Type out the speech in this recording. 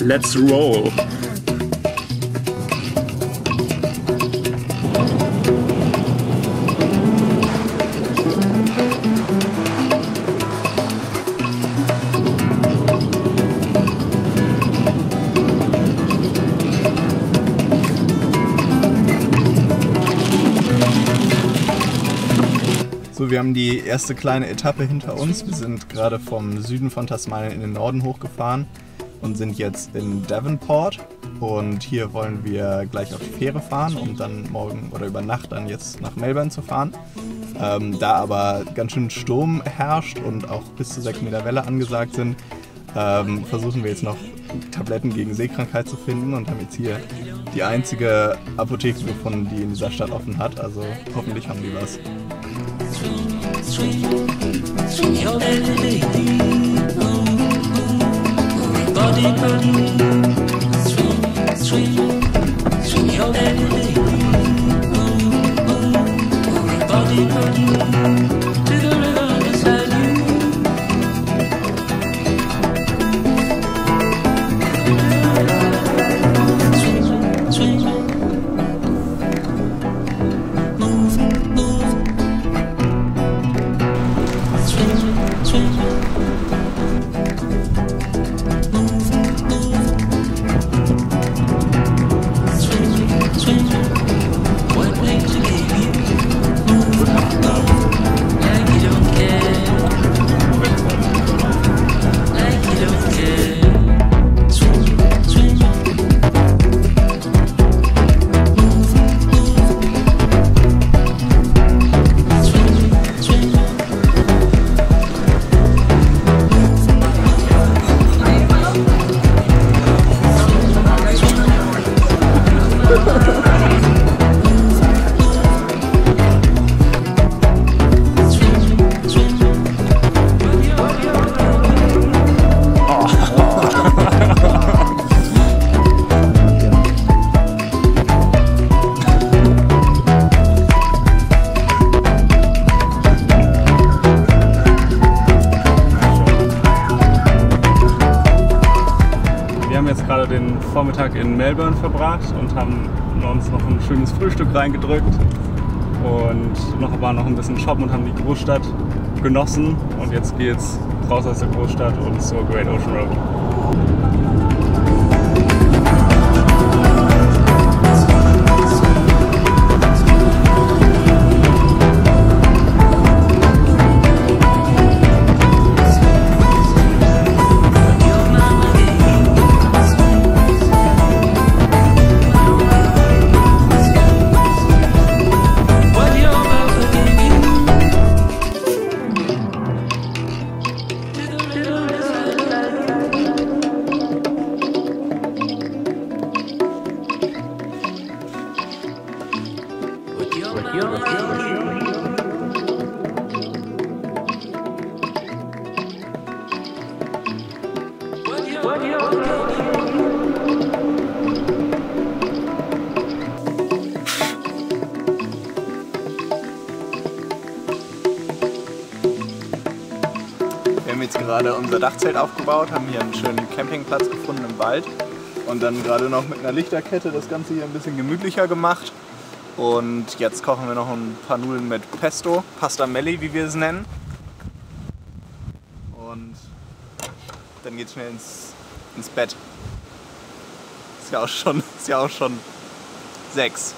Let's roll. So, wir haben die erste kleine Etappe hinter uns. Wir sind gerade vom Süden von Tasmanien in den Norden hochgefahren und sind jetzt in Devonport. Und hier wollen wir gleich auf die Fähre fahren, um dann morgen oder über Nacht dann jetzt nach Melbourne zu fahren. Ähm, da aber ganz schön Sturm herrscht und auch bis zu 6 Meter Welle angesagt sind, ähm, versuchen wir jetzt noch Tabletten gegen Seekrankheit zu finden und haben jetzt hier die einzige Apotheke gefunden, die in dieser Stadt offen hat. Also hoffentlich haben die was. sweet, your little lady. Body, body. Vormittag in Melbourne verbracht und haben uns noch ein schönes Frühstück reingedrückt und noch, waren noch ein bisschen shoppen und haben die Großstadt genossen. Und jetzt geht's raus aus der Großstadt und zur Great Ocean Road. Gerade unser Dachzelt aufgebaut, haben hier einen schönen Campingplatz gefunden im Wald und dann gerade noch mit einer Lichterkette das Ganze hier ein bisschen gemütlicher gemacht. Und jetzt kochen wir noch ein paar Nudeln mit Pesto, Pasta Melli, wie wir es nennen. Und dann geht's schnell ins, ins Bett. Ist ja auch schon, ist ja auch schon sechs.